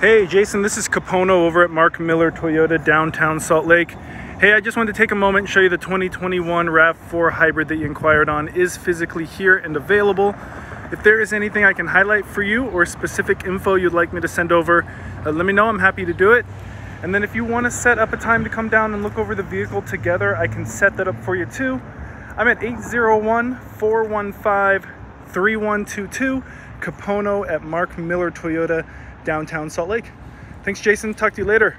Hey, Jason, this is Kupono over at Mark Miller Toyota downtown Salt Lake. Hey, I just wanted to take a moment and show you the 2021 RAV4 hybrid that you inquired on is physically here and available. If there is anything I can highlight for you or specific info you'd like me to send over, uh, let me know. I'm happy to do it. And then if you want to set up a time to come down and look over the vehicle together, I can set that up for you too. I'm at 801-415-3122, Kupono at Mark Miller Toyota, downtown Salt Lake. Thanks, Jason. Talk to you later.